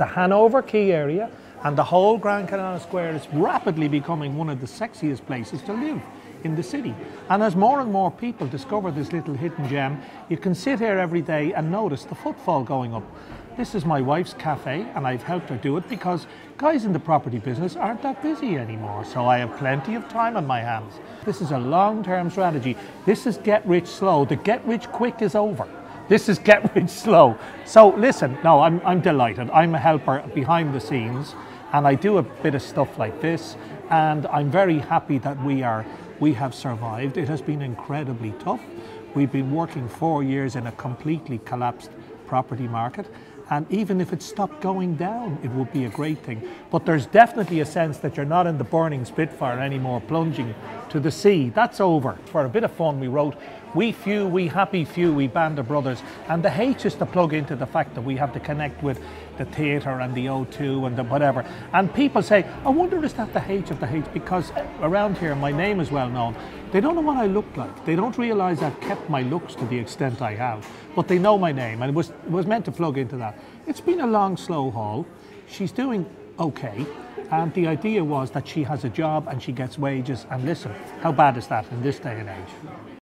the Hanover Quay area and the whole Grand Canal Square is rapidly becoming one of the sexiest places to live in the city. And as more and more people discover this little hidden gem, you can sit here every day and notice the footfall going up. This is my wife's cafe, and I've helped her do it because guys in the property business aren't that busy anymore. So I have plenty of time on my hands. This is a long term strategy. This is get rich slow. The get rich quick is over. This is get rich slow. So listen, no, I'm, I'm delighted. I'm a helper behind the scenes and I do a bit of stuff like this and I'm very happy that we are we have survived. It has been incredibly tough. We've been working four years in a completely collapsed property market and even if it stopped going down, it would be a great thing. But there's definitely a sense that you're not in the burning Spitfire anymore, plunging to the sea. That's over. For a bit of fun, we wrote, We few, we happy few, we band of brothers. And the H is to plug into the fact that we have to connect with the theatre and the O2 and the whatever. And people say, I wonder is that the H of the H? Because uh, around here, my name is well known. They don't know what I look like. They don't realise I've kept my looks to the extent I have. But they know my name, and it was, it was meant to plug into that. It's been a long, slow haul. She's doing okay. And the idea was that she has a job and she gets wages. And listen, how bad is that in this day and age?